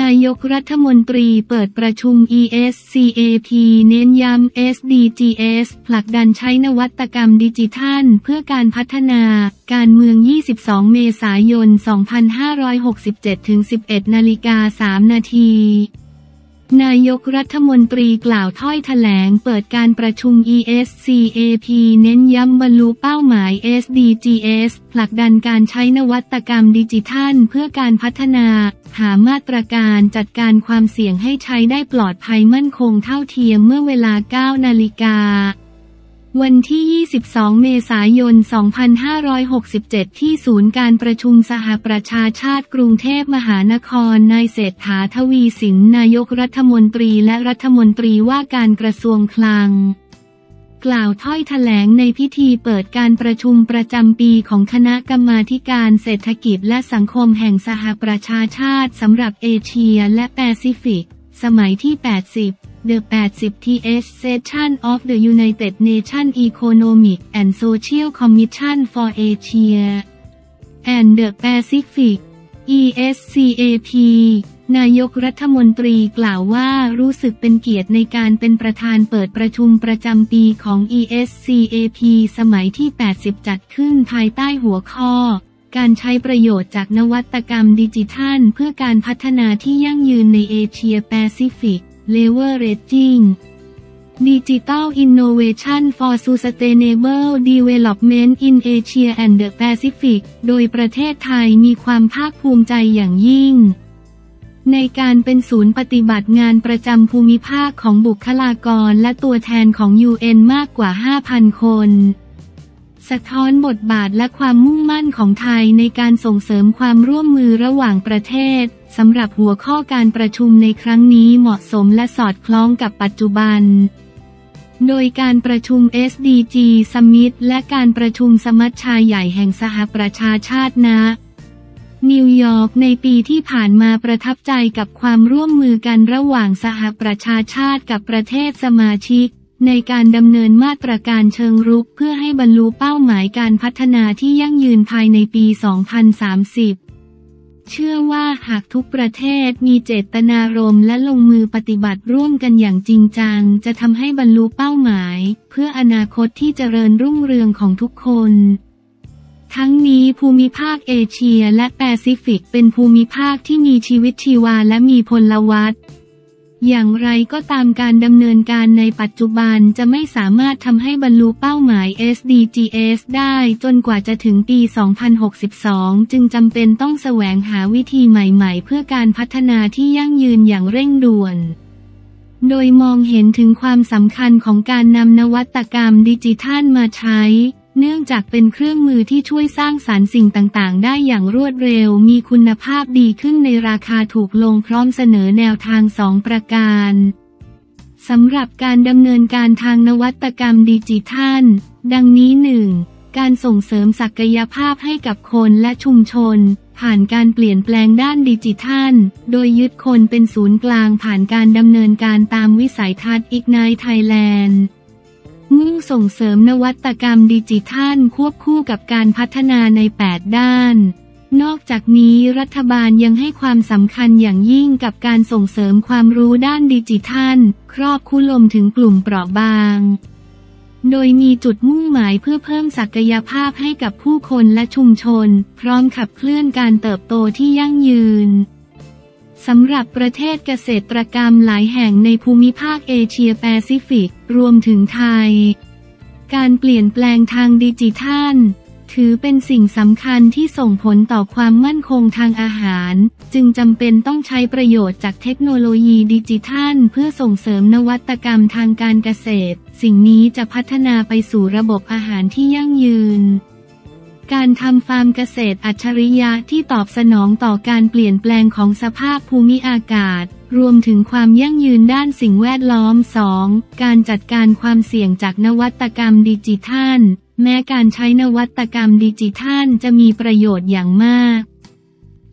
นายกรัฐมนตรีเปิดประชุม ESCAP เน้นย้ำ SDGs ผลักดันใช้นวัตกรรมดิจิทัล เพื่อการพัฒนาการเมือง 22 เมษายน 2567 ถึง 11 นาฬิกา 3 นาที นายกรัฐมนตรีกล่าวถ้อยถแถลงเปิดการประชุม ESCAP เน้นย้ำบรรลุเป้าหมาย SDGs ผลักดันการใช้นวัตกรรมดิจิทัล เพื่อการพัฒนา หามาตรการจัดการความเสี่ยงให้ใช้ได้ปลอดภัยมั่นคงเท่าเทียมเมื่อเวลา 9 นาฬิกา วันที่ 22 เมษายน 2567 ที่ศูนย์การประชุมสหประชาชาติกรุงเทพมหานคร นายเศรษฐาทวีสินนายกรัฐมนตรีและรัฐมนตรีว่าการกระทรวงคลัง กล่าวถ้อยถแถลงในพิธีเปิดการประชุมประจำปีของคณะกรรมาการเศรษฐกิจและสังคมแห่งสหประชาชาติสำหรับเอเชียและแปซิฟิก สมัยที่ 80 The 80th Session of the United Nations Economic and Social Commission for Asia and the Pacific ESCAP นายกรัฐมนตรีกล่าวว่ารู้สึกเป็นเกียรติในการเป็นประธานเปิดประชุมประจำปีของ ESCAP สมัยที่ 80 จัดขึ้นภายใต้หัวข้อ การใช้ประโยชน์จากนวัตกรรมดิจิทัล เพื่อการพัฒนาที่ยั่งยืนในเอเชียแปซิฟิก Leveraging Digital Innovation for Sustainable Development in Asia and the Pacific โดยประเทศไทยมีความภาคภูมิใจอย่างยิ่ง ในการเป็นศูนย์ปฏิบัติงานประจำภูมิภาคของบุคลากรและตัวแทนของ UN มากกว่า 5,000 คนสะท้อนบทบาทและความมุ่งมั่นของไทยในการส่งเสริมความร่วมมือระหว่างประเทศ สำหรับหัวข้อการประชุมในครั้งนี้เหมาะสมและสอดคล้องกับปัจจุบัน โดยการประชุม SDG Summit และการประชุมสมัชชาใหญ่แห่งสหประชาชาตินะนิวยอร์กในปีที่ผ่านมาประทับใจกับความร่วมมือกันระหว่างสหประชาชาติกับประเทศสมาชิก ในการดำเนินมาตรการเชิงรุกเพื่อให้บรรลุเป้าหมายการพัฒนาที่ยั่งยืนภายในปี 2030 เชื่อว่าหากทุกประเทศมีเจตนารมณ์และลงมือปฏิบัติร่วมกันอย่างจริงจัง จะทำให้บรรลุเป้าหมาย เพื่ออนาคตที่เจริญรุ่งเรืองของทุกคน ทั้งนี้ภูมิภาคเอเชียและแปซิฟิกเป็นภูมิภาคที่มีชีวิตชีวาและมีพลวัต อย่างไรก็ตามการดำเนินการในปัจจุบันจะไม่สามารถทำให้บรรลุเป้าหมาย SDGs ได้จนกว่าจะถึงปี 2062 จึงจำเป็นต้องแสวงหาวิธีใหม่ๆ เพื่อการพัฒนาที่ยั่งยืนอย่างเร่งด่วน โดยมองเห็นถึงความสำคัญของการนำนวัตกรรมดิจิทัลมาใช้ เนื่องจากเป็นเครื่องมือที่ช่วยสร้างสารรค์สิ่งต่าง ๆ ได้อย่างรวดเร็ว มีคุณภาพดีขึ้นในราคาถูกลงพร้อมเสนอแนวทางสองประการสำหรับการดำเนินการทางนวัตกรรมดิจิทัล ดังนี้หนึ่งการส่งเสริมศักยภาพให้กับคนและชุมชน ผ่านการเปลี่ยนแปลงด้านดิจิทัล โดยยึดคนเป็นศูนย์กลางผ่านการดำเนินการตามวิสัยทัศน์ Ignite Thailand มุ่งส่งเสริมนวัตกรรมดิจิทัลควบคู่กับการพัฒนาใน 8 ด้าน นอกจากนี้รัฐบาลยังให้ความสำคัญอย่างยิ่งกับการส่งเสริมความรู้ด้านดิจิทัล ครอบคุลมถึงกลุ่มเปราะบาง โดยมีจุดมุ่งหมายเพื่อเพิ่มศักยภาพให้กับผู้คนและชุมชน พร้อมขับเคลื่อนการเติบโตที่ยั่งยืน สำหรับประเทศเกษตรกรรมหลายแห่งในภูมิภาคเอเชียแปซิฟิก รวมถึงไทย การเปลี่ยนแปลงทางดิจิทัล ถือเป็นสิ่งสำคัญที่ส่งผลต่อความมั่นคงทางอาหาร จึงจำเป็นต้องใช้ประโยชน์จากเทคโนโลยีดิจิทัล เพื่อส่งเสริมนวัตกรรมทางการเกษตร สิ่งนี้จะพัฒนาไปสู่ระบบอาหารที่ยั่งยืน การทำฟาร์มเกษตรอัจฉริยะที่ตอบสนองต่อการเปลี่ยนแปลงของสภาพภูมิอากาศ รวมถึงความยั่งยืนด้านสิ่งแวดล้อม 2. การจัดการความเสี่ยงจากนวัตกรรมดิจิทัล แม้การใช้นวัตกรรมดิจิทัลจะมีประโยชน์อย่างมาก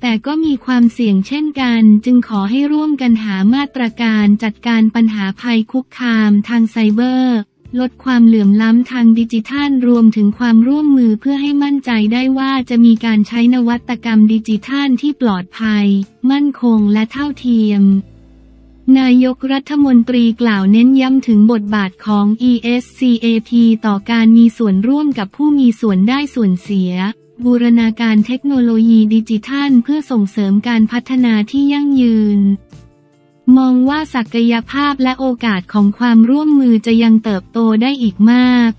แต่ก็มีความเสี่ยงเช่นกัน จึงขอให้ร่วมกันหามาตรการจัดการปัญหาภัยคุกคามทางไซเบอร์ ลดความเหลื่อมล้ำทางดิจิทัลรวมถึงความร่วมมือเพื่อให้มั่นใจได้ว่าจะมีการใช้นวัตกรรมดิจิทัลที่ปลอดภัย มั่นคงและเท่าเทียม นายกรัฐมนตรีกล่าวเน้นย้ำถึงบทบาทของ ESCAP ต่อการมีส่วนร่วมกับผู้มีส่วนได้ส่วนเสียบูรณาการเทคโนโลยีดิจิทัลเพื่อส่งเสริมการพัฒนาที่ยั่งยืน มองว่าศักยภาพและโอกาสของความร่วมมือจะยังเติบโตได้อีกมาก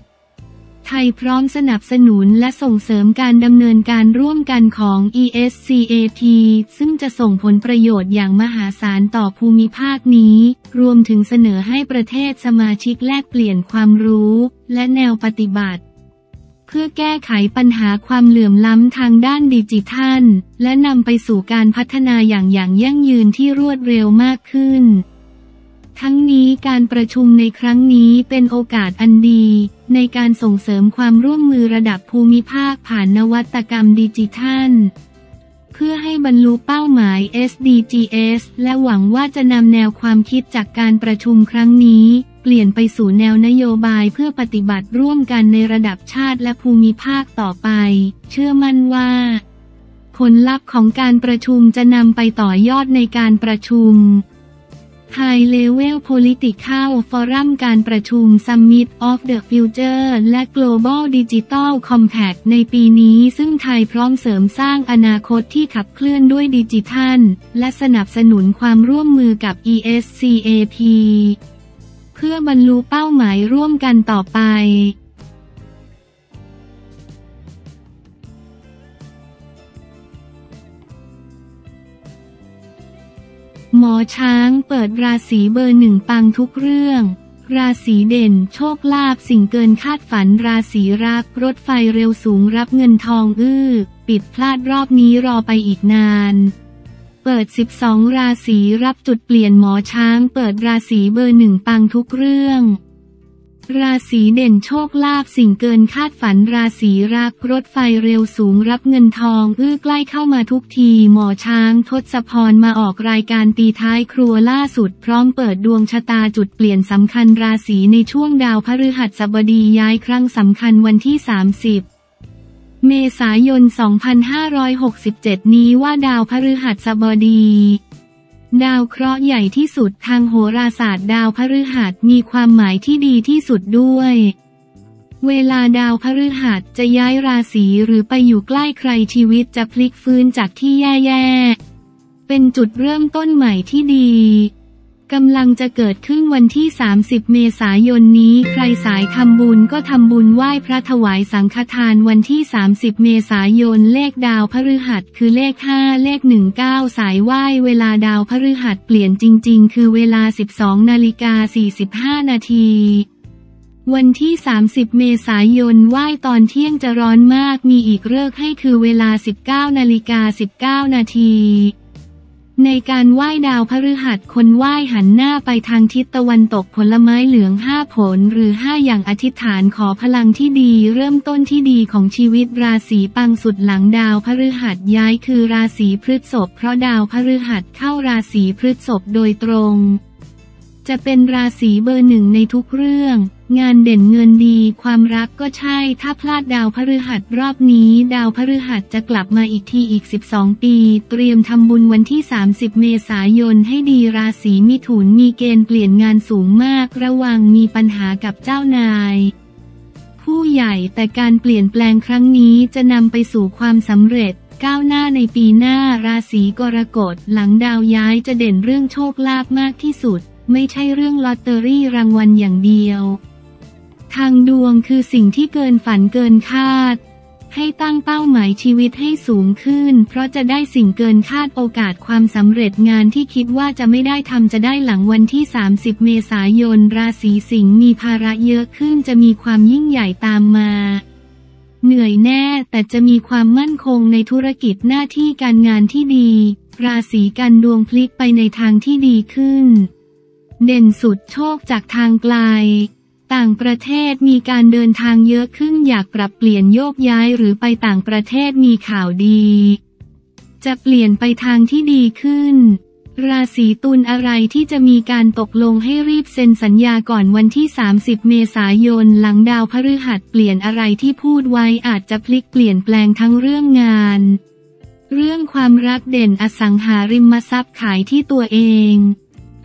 ไทยพร้อมสนับสนุนและส่งเสริมการดำเนินการร่วมกันของ ESCAP ซึ่งจะส่งผลประโยชน์อย่างมหาศาลต่อภูมิภาคนี้ รวมถึงเสนอให้ประเทศสมาชิกแลกเปลี่ยนความรู้ และแนวปฏิบัติ เพื่อแก้ไขปัญหาความเหลื่อมล้ำทางด้านดิจิทัล และนำไปสู่การพัฒนาอย่างอย่างยั่งยืนที่รวดเร็วมากขึ้น ทั้งนี้การประชุมในครั้งนี้เป็นโอกาสอันดี ในการส่งเสริมความร่วมมือระดับภูมิภาคผ่านนวัตกรรมดิจิทัลเพื่อให้บรรลุเป้าหมาย SDGs และหวังว่าจะนำแนวความคิดจากการประชุมครั้งนี้ ลี่ยนไปสู่แนวนโยบายเพื่อปฏิบัติร่วมกันในระดับชาติและภูมิภาคต่อไป เชื่อมั่นว่า ผลลัพธ์ของการประชุมจะนำไปต่อยอดในการประชุม High Level Political Forum การประชุม Summit of the Future และ Global Digital Compact ในปีนี้ซึ่งไทยพร้อมเสริมสร้างอนาคตที่ขับเคลื่อนด้วยดิจิทัล และสนับสนุนความร่วมมือกับ ESCAP เพื่อบรรลุเป้าหมายร่วมกันต่อไปหมอช้างเปิดราศีเบอร์หนึ่งปังทุกเรื่อง ราศีเด่น โชคลาภสิ่งเกินคาดฝันราศีรัก รถไฟเร็วสูงรับเงินทองอื้อ ปิดพลาดรอบนี้รอไปอีกนาน เปิด 12 ราศีรับจุดเปลี่ยนหมอช้าง เปิดราศีเบอร์หนึ่งปังทุกเรื่องราศีเด่นโชคลาภสิ่งเกินคาดฝันราศีรักรถไฟเร็วสูงรับเงินทอง อื้อใกล้เข้ามาทุกที หมอช้างทศพรมาออกรายการตีท้ายครัวล่าสุด พร้อมเปิดดวงชะตาจุดเปลี่ยนสำคัญราศีในช่วงดาวพฤหัสบดีย้ายครั้งสำคัญวันที่ 30 เมษายน 2567 นี้ว่าดาวพฤหัสบดี ดาวเคราะห์ใหญ่ที่สุดทางโหราศาสตร์ดาวพฤหัสมีความหมายที่ดีที่สุดด้วย เวลาดาวพฤหัสจะย้ายราศีหรือไปอยู่ใกล้ใครชีวิตจะพลิกฟื้นจากที่แย่ๆ เป็นจุดเริ่มต้นใหม่ที่ดี กำลังจะเกิดขึ้นวันที่ 30 เมษายนนี้ ใครสายทำบุญก็ทำบุญไหว้พระถวายสังฆทานวันที่ 30 เมษายน เลขดาวพฤหัสคือเลข 5 เลข 19 สายไหว้เวลาดาวพฤหัสเปลี่ยนจริง ๆ คือเวลา 12 นาฬิกา 45 นาทีวันที่ 30 เมษายนไหว้ตอนเที่ยงจะร้อนมาก มีอีกเลิกให้คือเวลา 19นาฬิกา19 นาที ในการไหว้ดาวพฤหัสคนไหว้หันหน้าไปทางทิศตะวันตกผลไม้เหลืองห้าผลหรือห้าอย่างอธิษฐานขอพลังที่ดีเริ่มต้นที่ดีของชีวิตราศีปังสุดหลังดาวพฤหัสย้ายคือราศีพฤษภเพราะดาวพฤหัสเข้าราศีพฤษภโดยตรง จะเป็นราศีเบอร์หนึ่งในทุกเรื่อง งานเด่นเงินดี ความรักก็ใช่ ถ้าพลาดดาวพฤหัสรอบนี้ ดาวพฤหัสจะกลับมาอีกทีอีก 12 ปี เตรียมทำบุญวันที่ 30 เมษายนให้ดีราศีมิถุนมีเกณฑ์เปลี่ยนงานสูงมาก ระวังมีปัญหากับเจ้านายผู้ใหญ่แต่การเปลี่ยนแปลงครั้งนี้จะนำไปสู่ความสำเร็จ ก้าวหน้าในปีหน้าราศีกรกฎหลังดาวย้ายจะเด่นเรื่องโชคลาภมากที่สุด ไม่ใช่เรื่องลอตเตอรี่รางวัลอย่างเดียว ทางดวงคือสิ่งที่เกินฝันเกินคาด ให้ตั้งเป้าหมายชีวิตให้สูงขึ้น เพราะจะได้สิ่งเกินคาดโอกาสความสำเร็จงานที่คิดว่าจะไม่ได้ทำจะได้หลังวันที่ 30 เมษายน ราศีสิงห์มีภาระเยอะขึ้นจะมีความยิ่งใหญ่ตามมาเหนื่อยแน่แต่จะมีความมั่นคงในธุรกิจหน้าที่การงานที่ดี ราศีกันดวงพลิกไปในทางที่ดีขึ้น เด่นสุดโชคจากทางไกล ต่างประเทศมีการเดินทางเยอะขึ้นอยากปรับเปลี่ยนโยกย้ายหรือไปต่างประเทศมีข่าวดี จะเปลี่ยนไปทางที่ดีขึ้น ราศีตุลอะไรที่จะมีการตกลงให้รีบเซ็นสัญญาก่อนวันที่ 30 เมษายนหลังดาวพฤหัสเปลี่ยนอะไรที่พูดไว้อาจจะพลิกเปลี่ยนแปลงทั้งเรื่องงาน เรื่องความรักเด่นอสังหาริมทรัพย์ขายที่ตัวเอง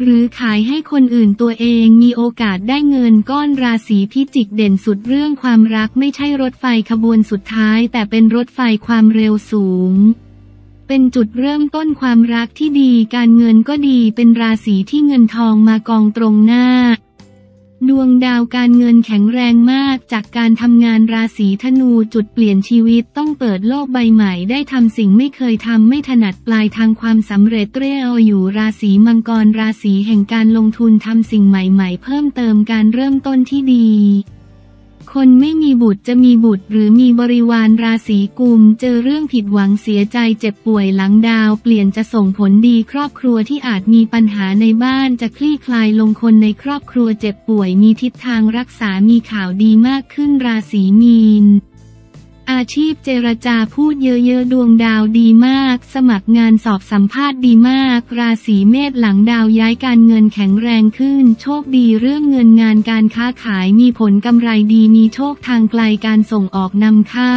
หรือขายให้คนอื่นตัวเองมีโอกาสได้เงินก้อนราศีพิจิกเด่นสุดเรื่องความรักไม่ใช่รถไฟขบวนสุดท้าย แต่เป็นรถไฟความเร็วสูง เป็นจุดเริ่มต้นความรักที่ดีการเงินก็ดีเป็นราศีที่เงินทองมากองตรงหน้า ดวงดาวการเงินแข็งแรงมากจากการทำงานราศีธนูจุดเปลี่ยนชีวิตต้องเปิดโลกใบใหม่ได้ทำสิ่งไม่เคยทำไม่ถนัดปลายทางความสำเร็จเรียวอยู่ราศีมังกรราศีแห่งการลงทุนทำสิ่งใหม่ ๆ เพิ่มเติมการเริ่มต้นที่ดี คนไม่มีบุตรจะมีบุตรหรือมีบริวารราศีกุม เจอเรื่องผิดหวังเสียใจเจ็บป่วยหลังดาว เปลี่ยนจะส่งผลดีครอบครัวที่อาจมีปัญหาในบ้านจะคลี่คลายลงคนในครอบครัวเจ็บป่วยมีทิศทางรักษามีข่าวดีมากขึ้นราศีมีน อาชีพเจรจาพูดเยอะๆ ดวงดาวดีมาก สมัครงานสอบสัมภาษณ์ดีมาก ราศีเมษหลังดาวย้ายการเงินแข็งแรงขึ้น โชคดีเรื่องเงินงานการค้าขายมีผลกำไรดีมีโชคทางไกลการส่งออกนำเข้า